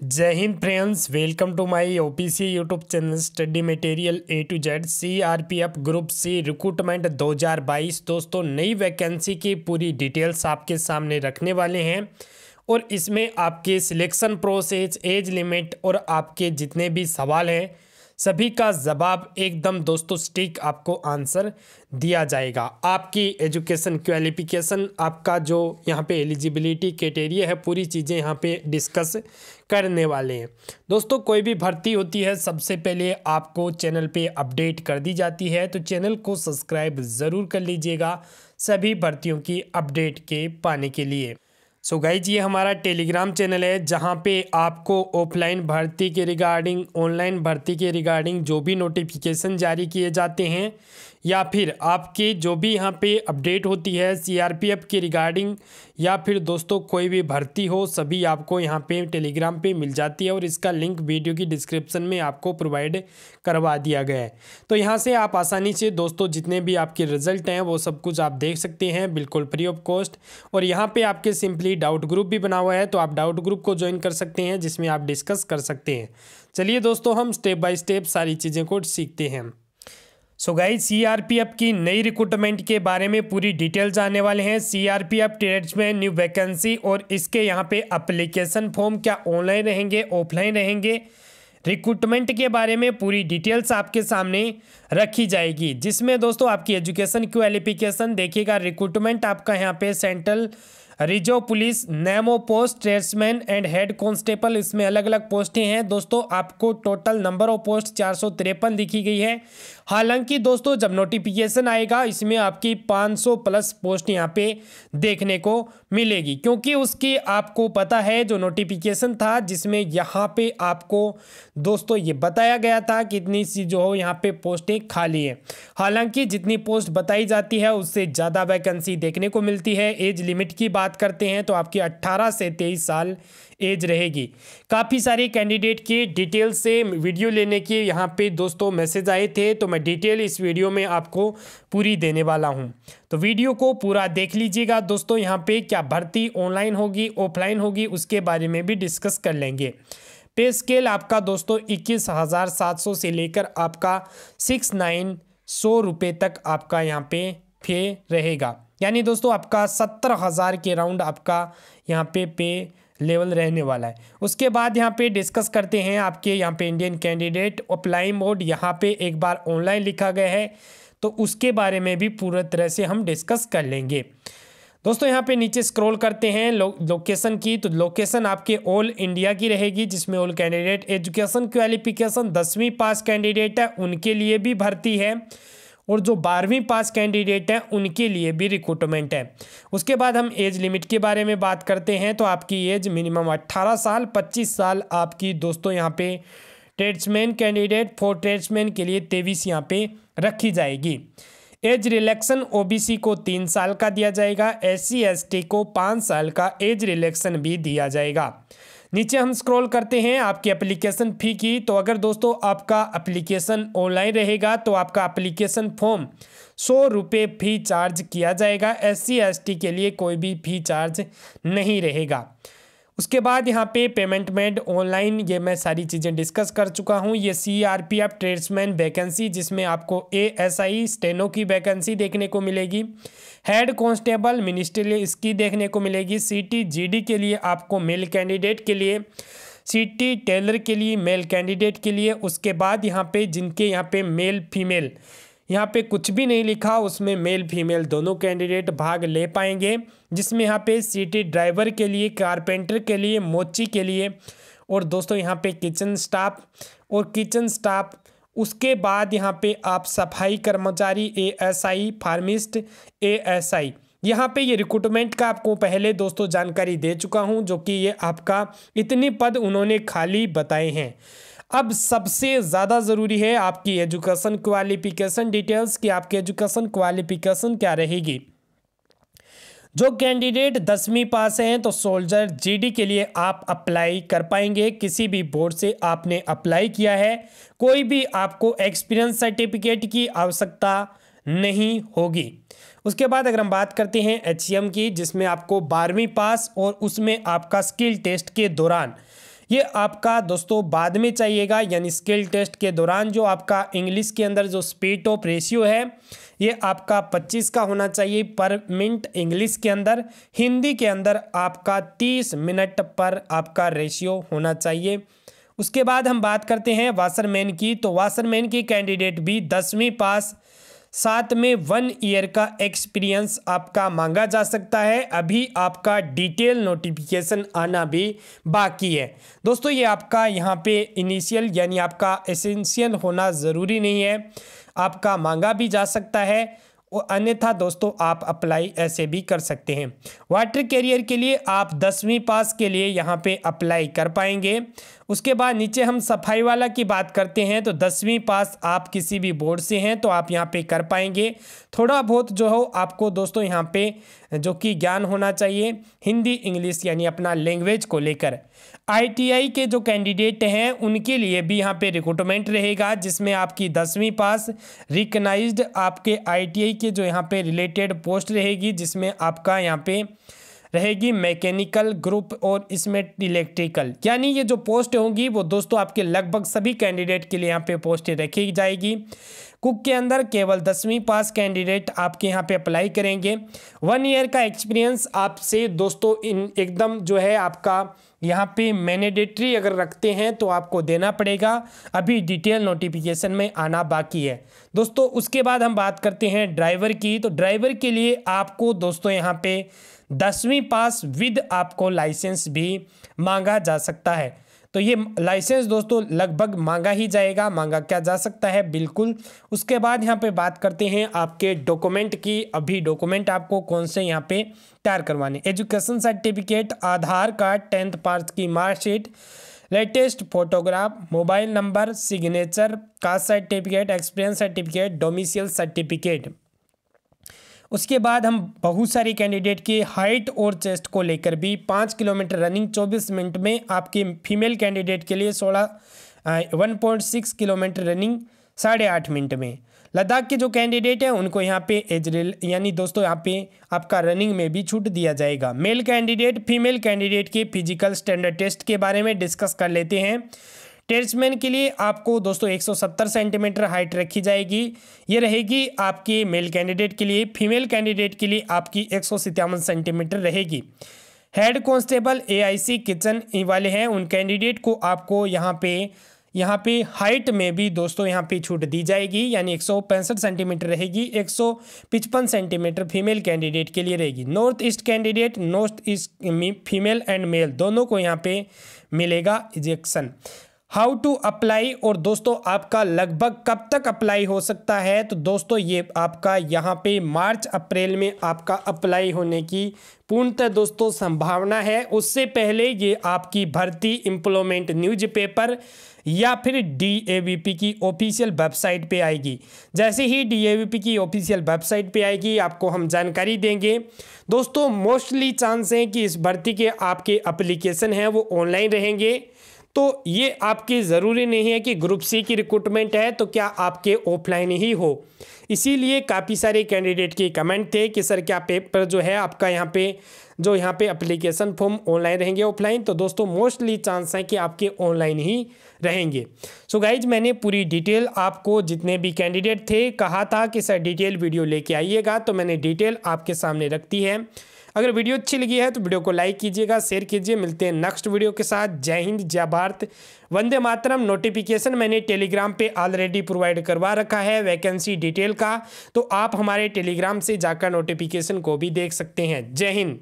जय Hind friends, welcome to my OPC YouTube channel study material A to Z C R P F group C recruitment 2022 दोस्तों, नई vacancy की पूरी details आपके सामने रखने वाले हैं और इसमें आपके सिलेक्शन प्रोसेस एज लिमिट और आपके जितने भी सवाल हैं सभी का जवाब एकदम दोस्तों स्टिक आपको आंसर दिया जाएगा। आपकी एजुकेशन क्वालिफिकेशन, आपका जो यहाँ पे एलिजिबिलिटी क्राइटेरिया है, पूरी चीज़ें यहाँ पे डिस्कस करने वाले हैं। दोस्तों, कोई भी भर्ती होती है, सबसे पहले आपको चैनल पे अपडेट कर दी जाती है तो चैनल को सब्सक्राइब ज़रूर कर लीजिएगा सभी भर्तियों की अपडेट के पाने के लिए। सो गाइज़ ये हमारा टेलीग्राम चैनल है, जहाँ पे आपको ऑफलाइन भर्ती के रिगार्डिंग ऑनलाइन भर्ती के रिगार्डिंग जो भी नोटिफिकेशन जारी किए जाते हैं, या फिर आपके जो भी यहाँ पे अपडेट होती है सीआरपीएफ के रिगार्डिंग या फिर दोस्तों कोई भी भर्ती हो, सभी आपको यहाँ पे टेलीग्राम पे मिल जाती है और इसका लिंक वीडियो की डिस्क्रिप्शन में आपको प्रोवाइड करवा दिया गया है। तो यहाँ से आप आसानी से दोस्तों जितने भी आपके रिज़ल्ट हैं, वो सब कुछ आप देख सकते हैं, बिल्कुल फ्री ऑफ़ कॉस्ट और यहाँ पर आपके सिंपली डाउट ग्रुप भी बना हुआ है तो आप डाउट ग्रुप को ज्वाइन कर सकते हैं, जिसमें आप डिस्कस कर सकते हैं। चलिए दोस्तों, हम स्टेप बाय स्टेप सारी चीज़ें को सीखते हैं। सो गाइज़ सीआरपीएफ की नई रिक्रूटमेंट के बारे में पूरी डिटेल जानने वाले हैं। सीआरपीएफ ट्रेड्स में न्यू वैकेंसी और इसके यहाँ पे अप्लीकेशन फॉर्म क्या ऑनलाइन रहेंगे ऑफलाइन रहेंगे रिक्रूटमेंट के बारे में पूरी डिटेल्स आपके सामने रखी जाएगी। जिसमें दोस्तों आपकी एजुकेशन क्वालिफिकेशन, देखिएगा रिक्रूटमेंट आपका यहाँ पे central reserve police, name of post tradesman and head constable, इसमें अलग अलग पोस्टें हैं। दोस्तों, आपको टोटल नंबर ऑफ़ पोस्ट चार सौ तिरपन लिखी गई है। हालाँकि दोस्तों, जब नोटिफिकेशन आएगा, इसमें आपकी 500 प्लस पोस्ट यहाँ पे देखने को मिलेगी। क्योंकि उसकी आपको पता है जो नोटिफिकेशन था, जिसमें यहाँ पे आपको दोस्तों ये बताया गया था कि इतनी सी जो हो, यहाँ पे पोस्टें खाली हैं। हालाँकि जितनी पोस्ट बताई जाती है, उससे ज़्यादा वैकेंसी देखने को मिलती है। एज लिमिट की बात करते हैं तो आपकी अट्ठारह से तेईस साल एज रहेगी। काफ़ी सारे कैंडिडेट की डिटेल से वीडियो लेने के यहाँ पे दोस्तों मैसेज आए थे तो मैं डिटेल इस वीडियो में आपको पूरी देने वाला हूँ। तो वीडियो को पूरा देख लीजिएगा दोस्तों, यहाँ पे क्या भर्ती ऑनलाइन होगी, ऑफलाइन होगी, उसके बारे में भी डिस्कस कर लेंगे। पे स्केल आपका दोस्तों इक्कीस हज़ार सात सौ से लेकर आपका सिक्स नाइन सौ रुपये तक आपका यहाँ पे फे रहेगा। यानी दोस्तों आपका सत्तर हज़ार के राउंड आपका यहाँ पे पे लेवल रहने वाला है। उसके बाद यहाँ पे डिस्कस करते हैं आपके यहाँ पे इंडियन कैंडिडेट अप्लाई मोड यहाँ पे एक बार ऑनलाइन लिखा गया है। तो उसके बारे में भी पूरी तरह से हम डिस्कस कर लेंगे। दोस्तों यहाँ पे नीचे स्क्रॉल करते हैं लो, लोकेशन की। तो लोकेशन आपके ऑल इंडिया की रहेगी जिसमें ऑल कैंडिडेट एजुकेशन क्वालिफिकेशन दसवीं पास कैंडिडेट है उनके लिए भी भर्ती है। और जो बारहवीं पास कैंडिडेट हैं, उनके लिए भी रिक्रूटमेंट है। उसके बाद हम एज लिमिट के बारे में बात करते हैं तो आपकी एज मिनिमम अट्ठारह साल, पच्चीस साल आपकी दोस्तों यहाँ पे ट्रेड्समैन कैंडिडेट फॉर ट्रेड्समैन के लिए तेईस यहाँ पे रखी जाएगी। एज रिलेक्शन ओबीसी को तीन साल का दिया जाएगा एस सी को पाँच साल का एज रिलेक्शन भी दिया जाएगा। नीचे हम स्क्रॉल करते हैं, आपकी एप्लीकेशन फ़ी की। तो अगर दोस्तों आपका एप्लीकेशन ऑनलाइन रहेगा तो आपका एप्लीकेशन फॉर्म सौ रुपये फ़ी चार्ज किया जाएगा। एस सी के लिए कोई भी फ़ी चार्ज नहीं रहेगा। उसके बाद यहाँ पे पेमेंट मेड ऑनलाइन ये मैं सारी चीज़ें डिस्कस कर चुका हूँ। ये C R P F tradesman vacancy जिसमें आपको ए एस आई स्टेनो की वैकेंसी देखने को मिलेगी। हेड कांस्टेबल मिनिस्ट्रियल इसकी देखने को मिलेगी। सी टी जी डी के लिए आपको मेल कैंडिडेट के लिए सी टी टेलर के लिए मेल कैंडिडेट के लिए। उसके बाद यहाँ पे जिनके यहाँ पे मेल फीमेल यहाँ पे कुछ भी नहीं लिखा, उसमें मेल फीमेल दोनों कैंडिडेट भाग ले पाएँगे, जिसमें यहाँ पे सिटी ड्राइवर के लिए कारपेंटर के लिए, मोची के लिए और दोस्तों यहाँ पे किचन स्टाफ और किचन स्टाफ उसके बाद यहाँ पे आप सफ़ाई कर्मचारी ए एस आई फार्मिस्ट ए एस आई यहाँ पे ये रिक्रूटमेंट का आपको पहले दोस्तों जानकारी दे चुका हूँ, जो कि ये आपका इतनी पद उन्होंने खाली बताए हैं। अब सबसे ज़्यादा ज़रूरी है आपकी एजुकेशन क्वालिफिकेशन डिटेल्स कि आपकी एजुकेशन क्वालिफिकेशन क्या रहेगी। जो कैंडिडेट दसवीं पास हैं तो सोल्जर जीडी के लिए आप अप्लाई कर पाएँगे। किसी भी बोर्ड से आपने अप्लाई किया है, कोई भी आपको एक्सपीरियंस सर्टिफिकेट की आवश्यकता नहीं होगी। उसके बाद अगर हम बात करते हैं एच की, जिसमें आपको बारहवीं पास और उसमें आपका स्किल टेस्ट के दौरान। ये आपका दोस्तों बाद में चाहिएगा, यानी स्किल टेस्ट के दौरान जो आपका इंग्लिश के अंदर जो स्पीड ऑफ़ रेशियो है, ये आपका 25 का होना चाहिए पर मिनट इंग्लिश के अंदर, हिंदी के अंदर आपका 30 मिनट पर आपका रेशियो होना चाहिए। उसके बाद हम बात करते हैं वासरमैन की तो वासरमैन की कैंडिडेट भी दसवीं पास साथ में वन ईयर का एक्सपीरियंस आपका मांगा जा सकता है। अभी आपका डिटेल नोटिफिकेशन आना भी बाकी है। दोस्तों, ये आपका यहाँ पे इनिशियल यानी आपका एसेंशियल होना ज़रूरी नहीं है। आपका मांगा भी जा सकता है और अन्यथा दोस्तों, आप अप्लाई ऐसे भी कर सकते हैं। वाटर कैरियर के लिए आप दसवीं पास के लिए यहाँ पे अप्लाई कर पाएँगे। उसके बाद नीचे हम सफ़ाई वाला की बात करते हैं तो दसवीं पास आप किसी भी बोर्ड से हैं तो आप यहाँ पे कर पाएँगे। थोड़ा बहुत जो हो आपको दोस्तों यहाँ पे जो कि ज्ञान होना चाहिए, हिंदी, इंग्लिश यानी अपना लैंग्वेज को लेकर। आईटीआई के जो कैंडिडेट हैं, उनके लिए भी यहाँ पे रिक्रूटमेंट रहेगा, जिसमें आपकी दसवीं पास रिकनाइज्ड आपके आईटीआई के जो यहाँ पे रिलेटेड पोस्ट रहेगी, जिसमें आपका यहाँ पे रहेगी मैकेनिकल ग्रुप और इसमें इलेक्ट्रिकल। यानी ये जो पोस्ट होंगी, वो दोस्तों आपके लगभग सभी कैंडिडेट के लिए यहाँ पे पोस्ट रखी जाएगी। कुक के अंदर केवल दसवीं पास कैंडिडेट आपके यहाँ पे अप्लाई करेंगे। वन ईयर का एक्सपीरियंस आपसे दोस्तों इन एकदम जो है आपका यहाँ पे मैनेडेटरी अगर रखते हैं तो आपको देना पड़ेगा। अभी डिटेल नोटिफिकेशन में आना बाकी है। दोस्तों, उसके बाद हम बात करते हैं ड्राइवर की। तो ड्राइवर के लिए आपको दोस्तों यहाँ पे दसवीं पास विद आपको लाइसेंस भी मांगा जा सकता है। तो ये लाइसेंस दोस्तों लगभग मांगा ही जाएगा, मांगा क्या जा सकता है? बिल्कुल। उसके बाद यहाँ पे बात करते हैं आपके डॉक्यूमेंट की। अभी डॉक्यूमेंट आपको कौन से यहाँ पे तैयार करवाने? Education certificate, Aadhaar card, tenth pass की marksheet, latest photograph, mobile number, signature, caste certificate, experience certificate, domicile certificate. उसके बाद हम बहुत सारे कैंडिडेट के हाइट और चेस्ट को लेकर भी पाँच किलोमीटर रनिंग चौबीस मिनट में आपके फीमेल कैंडिडेट के लिए सोलह one point six kilometre running साढ़े आठ मिनट में। लद्दाख के जो कैंडिडेट हैं, उनको यहाँ पे एज यानी दोस्तों यहाँ पे आपका रनिंग में भी छूट दिया जाएगा। मेल कैंडिडेट फीमेल कैंडिडेट के फ़िज़िकल स्टैंडर्ड टेस्ट के बारे में डिस्कस कर लेते हैं। टेरिसमैन के लिए आपको दोस्तों 170 सेंटीमीटर हाइट रखी जाएगी। ये रहेगी आपके मेल कैंडिडेट के लिए। फीमेल कैंडिडेट के लिए आपकी एक सौ सतावन सेंटीमीटर रहेगी। हेड कांस्टेबल एआईसी किचन वाले हैं। उन कैंडिडेट को आपको यहाँ पे यहाँ पे हाइट में भी दोस्तों यहाँ पे छूट दी जाएगी। यानी एक सौ पैंसठ सेंटीमीटर रहेगी। एक सौ पचपन सेंटीमीटर फीमेल कैंडिडेट के लिए रहेगी। North east candidate north east female and male दोनों को यहाँ पे मिलेगा इजेक्शन हाउ टू अप्लाई और दोस्तों आपका लगभग कब तक अप्लाई हो सकता है? तो दोस्तों ये आपका यहाँ पे मार्च, अप्रैल में आपका अप्लाई होने की पूर्णतः दोस्तों संभावना है। उससे पहले ये आपकी भर्ती एम्प्लॉयमेंट न्यूज़ पेपर या फिर डीएवीपी की ऑफिशियल वेबसाइट पे आएगी। जैसे ही डीएवीपी की ऑफिशियल वेबसाइट पे आएगी, आपको हम जानकारी देंगे। दोस्तों मोस्टली चांस हैं कि इस भर्ती के आपके अप्लीकेशन हैं, वो ऑनलाइन रहेंगे। तो ये आपकी ज़रूरी नहीं है कि ग्रुप सी की रिक्रूटमेंट है तो क्या आपके ऑफलाइन ही हो। इसीलिए काफ़ी सारे कैंडिडेट के कमेंट थे कि, सर, क्या पेपर जो है आपका यहाँ पे, जो यहाँ पे अप्लीकेशन फॉर्म ऑनलाइन रहेंगे ऑफलाइन तो दोस्तों मोस्टली चांस है कि आपके ऑनलाइन ही रहेंगे। सो so गाइज़ मैंने पूरी डिटेल आपको जितने भी कैंडिडेट थे, कहा था कि, सर डिटेल वीडियो लेके आइएगा। तो मैंने डिटेल आपके सामने रखती है। अगर वीडियो अच्छी लगी है तो वीडियो को लाइक कीजिएगा, शेयर कीजिए। मिलते हैं नेक्स्ट वीडियो के साथ। जय हिंद, जय भारत। वंदे मातरम नोटिफिकेशन मैंने टेलीग्राम पे ऑलरेडी प्रोवाइड करवा रखा है वैकेंसी डिटेल का। तो आप हमारे टेलीग्राम से जाकर नोटिफिकेशन को भी देख सकते हैं। जय हिंद।